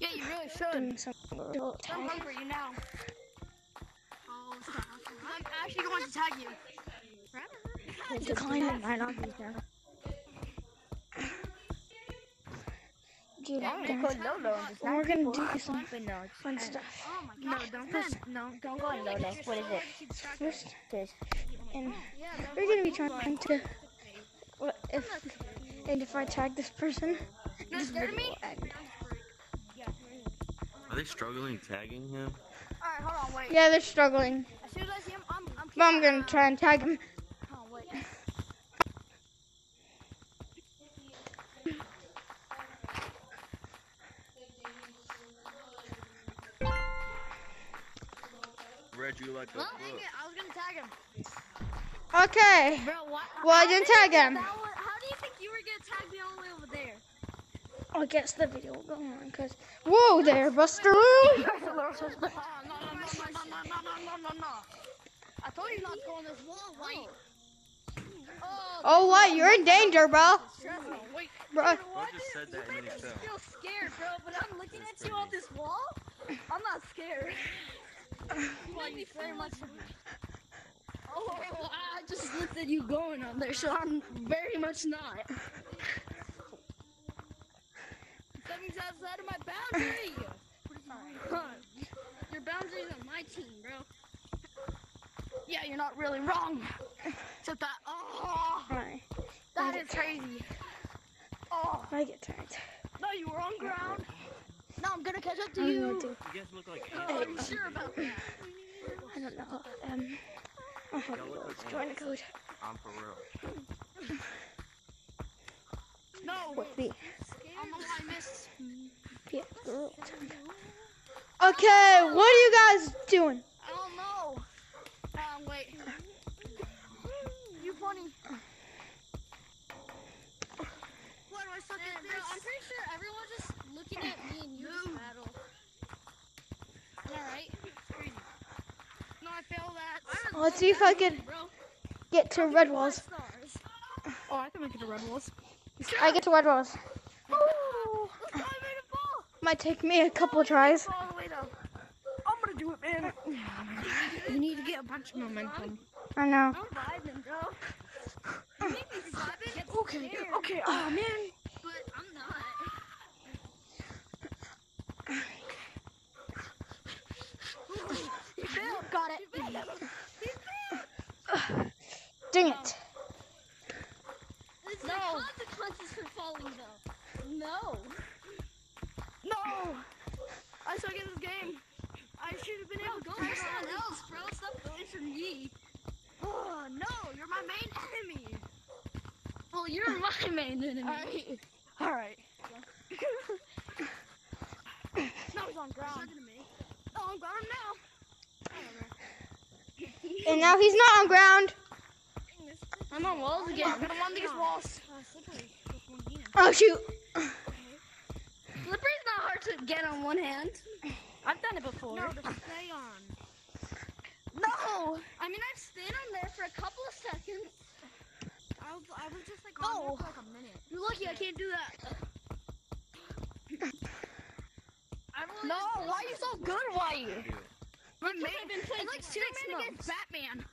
Yeah, you really should. doing some I'm tag. hungry now. Oh, stop. I'm actually going to tag you. Decline it right off these now. Get I'm gonna done. Lolo. And we're gonna do some But fun oh stuff. Oh my No, don't put, no, don't go in Lolo. What is it? First, This. and we're gonna be trying to. What if? And if I tag this person, No, this scare video me? will end. Are they struggling tagging him? Alright, hold on, wait. Yeah, they're struggling, As soon as I see him, I'm, I'm but I'm gonna try and tag him. Oh, wait. Read you like Well, book. I was gonna tag him. Okay. Bro, what? Well, I how didn't do you tag think him. I guess the video will go on because. Whoa there, Buster! I told you not to go on this wall, wait. Oh, what? You're in danger, bro. Wait, bro. I just said that you make me feel scared, bro. But I'm looking at you on this wall. I'm not scared. You make me very much. Oh, I just looked at you going on there, so I'm very much not. Something's outside of my boundary. Huh. Your boundaries on my team, bro. Yeah, you're not really wrong. Except that, oh, Alright, that is crazy. Oh, I get tagged. no, you were on ground. Now I'm gonna catch up to I know you. to. You guys look like Oh, are you ants. sure about that? I don't know. Um, I have Y'all look to like join the code. I'm for real. No. What the? I don't I missed. Yeah. Okay, what are you guys doing? I don't know. Um, wait. You funny. Why do I suck at this? I'm pretty sure everyone's just looking at me and you just battle. Alright. No, I failed that. Let's see if I can Bro. get to red walls. Oh, I can make it to red walls. I get to red walls. Oh, let's go, I made a ball. Might take me a couple tries. All the way down. I'm gonna do it, man. You need to get a bunch of momentum. I know. I'm vibing, bro. You make me vibing? Okay, okay, oh man. But I'm not. You failed. Got it. Dang it. There's no consequences for falling, though. No. No. I suck at this game. I should have been able to go for someone else, bro. Stop going for me. Oh, no. You're my main enemy. Well, you're my main enemy. Alright. Alright. no, he's on ground. No, oh, I'm ground now. And now he's not on ground. I'm on walls again. I'm on these walls. Oh, oh shoot. Slippery's not hard to get on one hand. I've done it before. No, to stay on. No! I mean, I've stayed on there for a couple of seconds. I was, I was just like on there oh. for, like a minute. You're lucky I can't do that. I really No, why are you so good, White? Do it. My man, it's like Superman against Batman.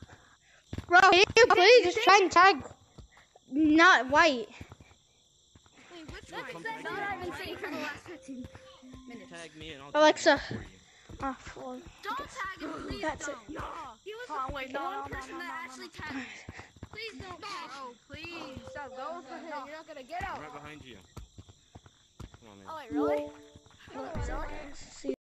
Bro, can you please just try and tag not white? Alexa. tag you for you. Oh, well, Don't tag him, please That's don't. No. He was Oh, the no, one no, no, person no, that no, no, actually tagged me. Please don't tag him. please. Stop going for him. You're not gonna get I'm out. right behind you. Come on, man. Oh, wait, really? well, Oh, really? see